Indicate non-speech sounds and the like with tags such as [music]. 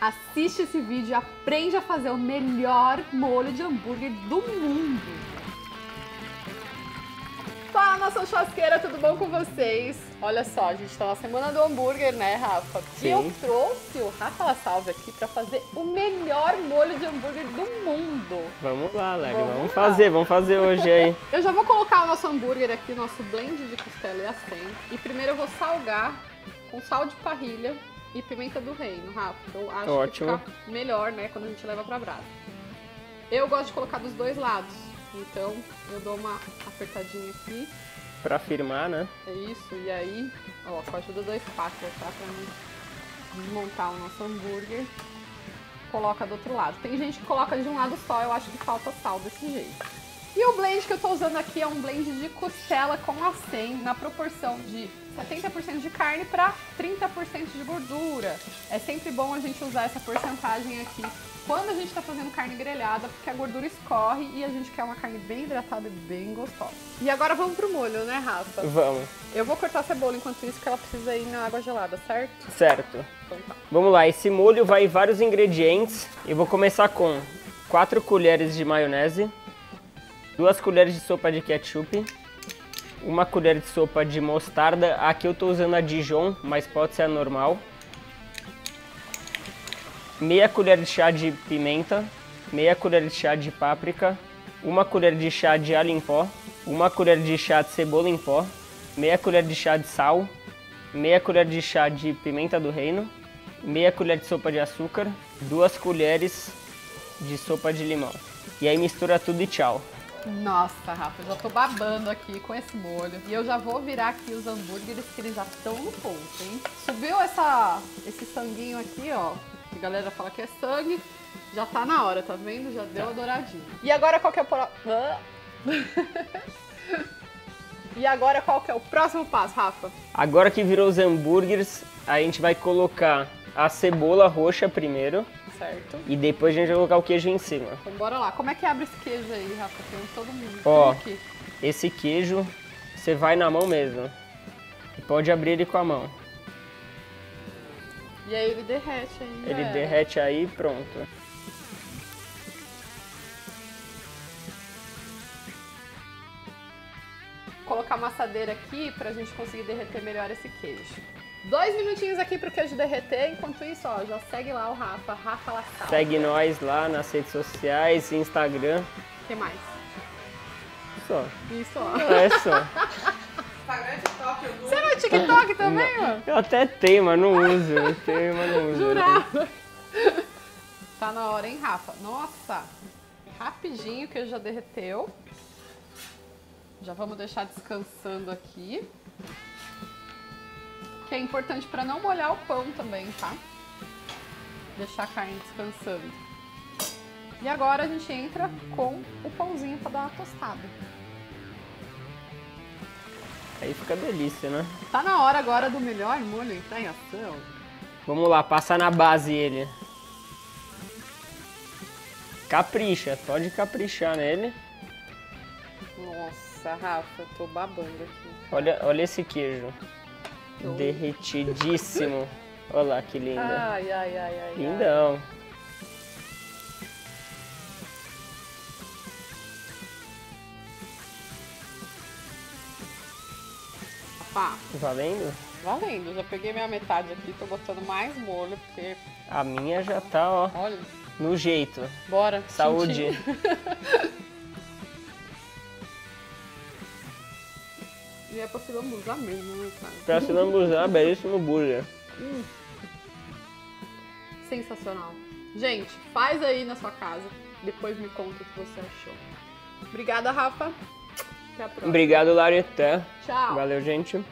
Assiste esse vídeo e aprende a fazer o melhor molho de hambúrguer do mundo. Fala, nação churrasqueira, tudo bom com vocês? Olha só, a gente tá na semana do hambúrguer, né, Rafa? Sim. E eu trouxe o Rafa La Salve aqui pra fazer o melhor molho de hambúrguer do mundo. Vamos lá, Lari, Vamos vamos, fazer, vamos fazer hoje aí. [laughs] Eu já vou colocar o nosso hambúrguer aqui, nosso blend de costela e acém. E primeiro eu vou salgar com sal de parrilha e pimenta do reino, Rafa. Eu acho Ótimo. que fica melhor, né, quando a gente leva pra brasa. Eu gosto de colocar dos dois lados. Então eu dou uma apertadinha aqui. Pra firmar, né? É isso, e aí, ó, com a ajuda da espátula, tá? Pra desmontar o nosso hambúrguer. Coloca do outro lado. Tem gente que coloca de um lado só, eu acho que falta sal desse jeito. E o blend que eu tô usando aqui é um blend de costela com acém, na proporção de 70% de carne para 30% de gordura. É sempre bom a gente usar essa porcentagem aqui quando a gente tá fazendo carne grelhada, porque a gordura escorre e a gente quer uma carne bem hidratada e bem gostosa. E agora vamos pro molho, né, Rafa? Vamos, Eu vou cortar a cebola enquanto isso, porque ela precisa ir na água gelada, certo? certo. Então tá. Vamos lá, esse molho vai vários ingredientes. Eu vou começar com 4 colheres de maionese, 2 colheres de sopa de ketchup, uma colher de sopa de mostarda. Aqui eu tô usando a Dijon, mas pode ser a normal. Meia colher de chá de pimenta, meia colher de chá de páprica, uma colher de chá de alho em pó, uma colher de chá de cebola em pó, meia colher de chá de sal, meia colher de chá de pimenta do reino, meia colher de sopa de açúcar, duas colheres de sopa de limão. E aí mistura tudo e tchau. Nossa, Rafa, eu já tô babando aqui com esse molho. E eu já vou virar aqui os hambúrgueres que eles já estão no ponto, hein? Subiu essa, esse sanguinho aqui, ó. Que a galera fala que é sangue. Já tá na hora, tá vendo? Já deu a douradinha. E agora qual que é o... pro- e agora qual que é o próximo passo, Rafa? Agora que virou os hambúrgueres, a gente vai colocar a cebola roxa primeiro Certo. e depois a gente vai colocar o queijo em cima. Então bora lá. Como é que abre esse queijo aí, Rafa? Tem todo mundo. Ó. Aqui. Esse queijo você vai na mão mesmo. E pode abrir ele com a mão. E aí ele derrete aí. Ele é. derrete aí e pronto. colocar a maçadeira aqui pra gente conseguir derreter melhor esse queijo. Dois minutinhos aqui pro queijo derreter, enquanto isso, ó, já segue lá o Rafa, Rafa Lassal. Segue nós lá nas redes sociais, Instagram. O que mais? Só. Isso, ó. É só. Você no TikTok também, mano? Eu até tenho, mas não uso. Eu tenho, mas não uso. Jurava. Tá na hora, hein, Rafa? Nossa, rapidinho que já derreteu. Já vamos deixar descansando aqui. Que é importante para não molhar o pão também, tá? Deixar a carne descansando. E agora a gente entra com o pãozinho para dar uma tostada. Aí fica delícia, né? Tá na hora agora do melhor molho entrar em ação. Vamos lá, passar na base ele. Capricha, pode caprichar nele. Nossa, Rafa, eu tô babando aqui. Olha, olha esse queijo. Tô. Derretidíssimo. [laughs] Olha lá que linda. Ai, ai, ai, ai. ai. Lindão. Pá, Valendo? valendo. Já peguei minha metade aqui, tô botando mais molho, porque, A minha já tá, ó, olha, no jeito. bora. Saúde. [laughs] E é pra se lambuzar mesmo, né, cara? Pra se lambuzar, belíssimo burger. Sensacional. Gente, faz aí na sua casa. Depois me conta o que você achou. Obrigada, Rafa. Até a próxima. Obrigado, Lari. Até. Tchau. Valeu, gente.